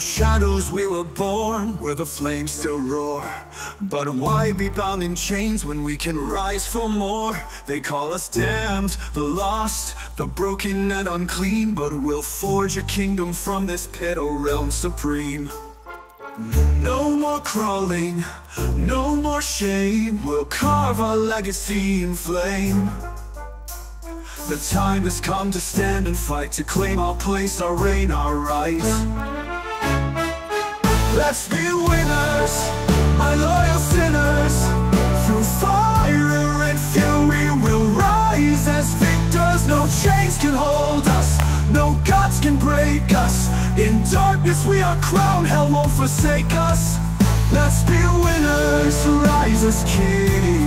shadows we were born, where the flames still roar. But why be bound in chains when we can rise for more? They call us damned, the lost, the broken and unclean. But we'll forge a kingdom from this pit, O realm supreme. No more crawling, no more shame. We'll carve our legacy in flame. The time has come to stand and fight To claim our place, our reign, our right Let's be winners, my loyal sinners. Through fire and fury we'll rise as victors. No chains can hold us, no gods can break us. In darkness we are crowned, hell won't forsake us. Let's be winners, rise as kings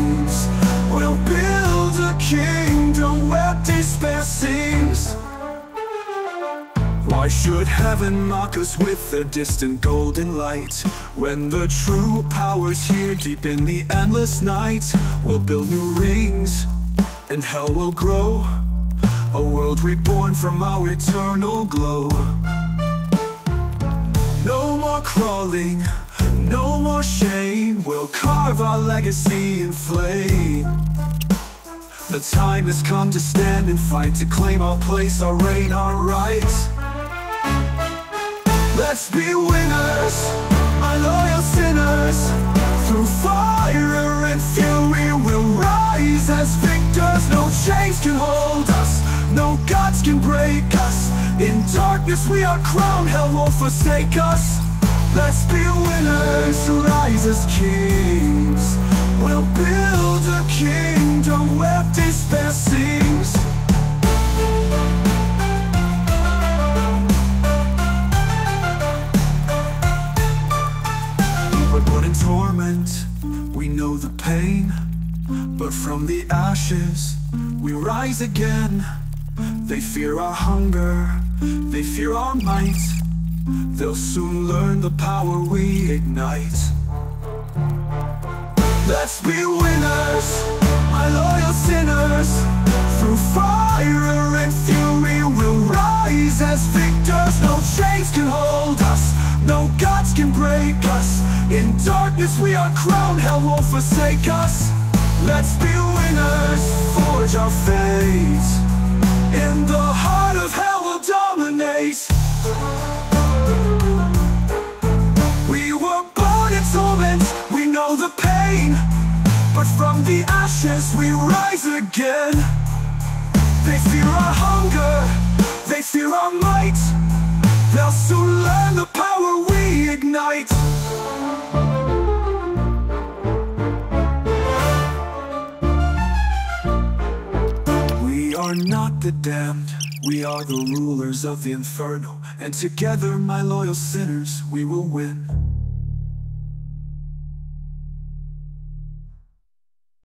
Why should heaven mock us with a distant golden light? When the true power's here deep in the endless night We'll build new rings and hell will grow. A world reborn from our eternal glow. No more crawling no more shame, we'll carve our legacy in flame. The time has come to stand and fight To claim our place, our reign, our rights Let's be winners, my loyal sinners. Through fire and fury we'll rise as victors. No chains can hold us, no gods can break us. In darkness we are crowned, hell won't forsake us. Let's be winners, rise as kings in torment, we know the pain But from the ashes, we rise again. They fear our hunger, they fear our might. They'll soon learn the power we ignite. Let's be winners, my loyal sinners. Through fire and fury we'll rise as victors. No chains can hold us, no gods can break us In darkness we are crowned, hell won't forsake us. Let's be winners, forge our fate. In the heart of hell we'll dominate. We were born in torment, we know the pain. But from the ashes we rise again. They fear our hunger They fear our might. They'll soon learn the power we ignite We are not the damned. We are the rulers of the inferno And together, my loyal sinners, we will win